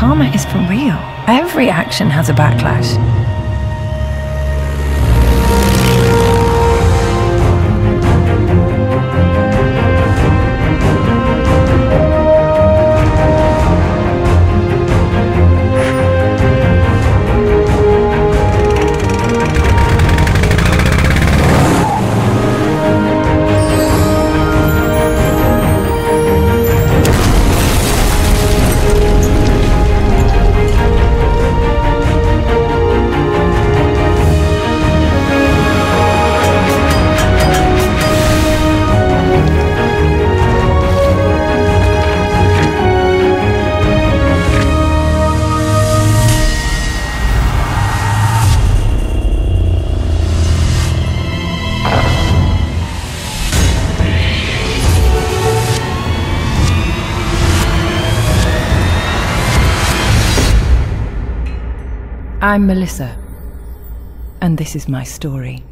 internet is for real. Every action has a backlash. I'm Melissa, and this is my story.